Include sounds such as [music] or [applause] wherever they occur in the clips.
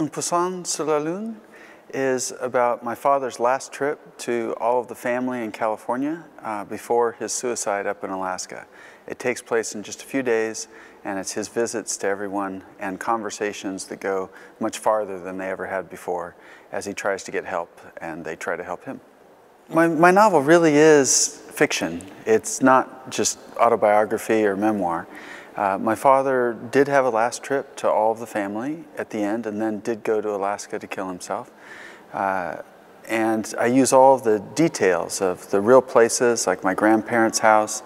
La Lune is about my father's last trip to all of the family in California uh, before his suicide up in Alaska. It takes place in just a few days, and it's his visits to everyone and conversations that go much farther than they ever had before as he tries to get help and they try to help him. My, my novel really is fiction. It's not just autobiography or memoir. Uh, my father did have a last trip to all of the family at the end and then did go to Alaska to kill himself. Uh, and I use all of the details of the real places, like my grandparents' house.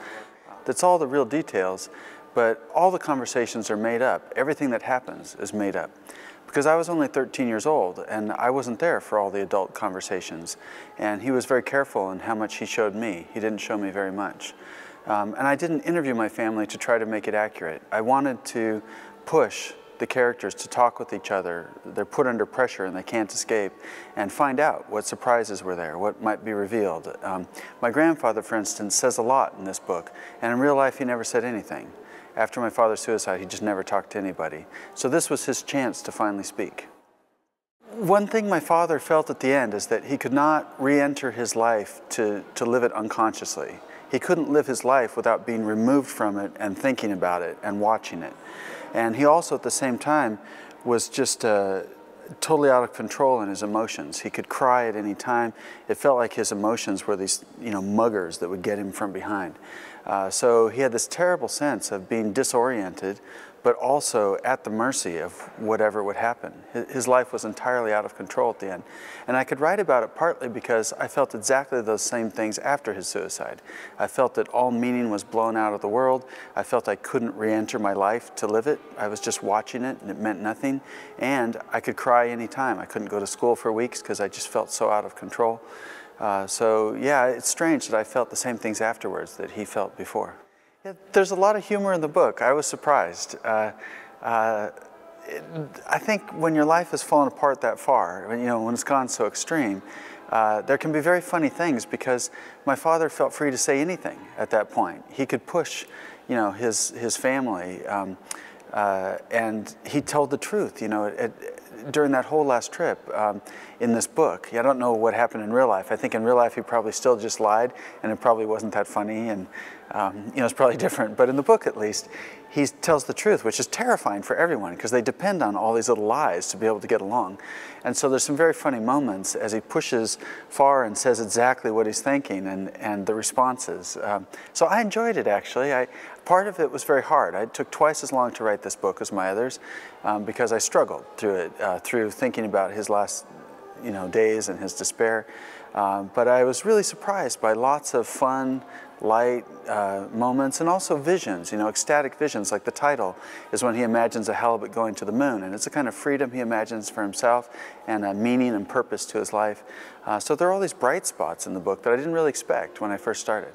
That's all the real details, but all the conversations are made up. Everything that happens is made up. Because I was only 13 years old and I wasn't there for all the adult conversations. And he was very careful in how much he showed me. He didn't show me very much. Um, and I didn't interview my family to try to make it accurate. I wanted to push the characters to talk with each other. They're put under pressure and they can't escape and find out what surprises were there, what might be revealed. Um, my grandfather, for instance, says a lot in this book, and in real life he never said anything. After my father's suicide, he just never talked to anybody. So this was his chance to finally speak. One thing my father felt at the end is that he could not re-enter his life to, to live it unconsciously. He couldn't live his life without being removed from it and thinking about it and watching it. And he also, at the same time, was just uh, totally out of control in his emotions. He could cry at any time. It felt like his emotions were these, you know, muggers that would get him from behind. Uh, so he had this terrible sense of being disoriented, but also at the mercy of whatever would happen. His life was entirely out of control at the end. And I could write about it partly because I felt exactly those same things after his suicide. I felt that all meaning was blown out of the world. I felt I couldn't re-enter my life to live it. I was just watching it and it meant nothing. And I could cry anytime. I couldn't go to school for weeks because I just felt so out of control. Uh, so yeah, it's strange that I felt the same things afterwards that he felt before. Yeah, there's a lot of humor in the book. I was surprised. Uh, uh, it, I think when your life has fallen apart that far, when, you know, when it's gone so extreme, uh, there can be very funny things because my father felt free to say anything at that point. He could push, you know, his his family, um, uh, and he told the truth. You know, it, during that whole last trip um, in this book. I don't know what happened in real life. I think in real life he probably still just lied and it probably wasn't that funny and um, you know, it's probably [laughs] different. But in the book at least, he tells the truth, which is terrifying for everyone because they depend on all these little lies to be able to get along. And so there's some very funny moments as he pushes far and says exactly what he's thinking and, and the responses. Um, so I enjoyed it actually. I, part of it was very hard. It took twice as long to write this book as my others um, because I struggled through it, uh, through thinking about his last you know, days and his despair. Um, but I was really surprised by lots of fun, light uh, moments and also visions, you know, ecstatic visions. Like the title is when he imagines a halibut going to the moon, and it's a kind of freedom he imagines for himself and a meaning and purpose to his life. Uh, so there are all these bright spots in the book that I didn't really expect when I first started.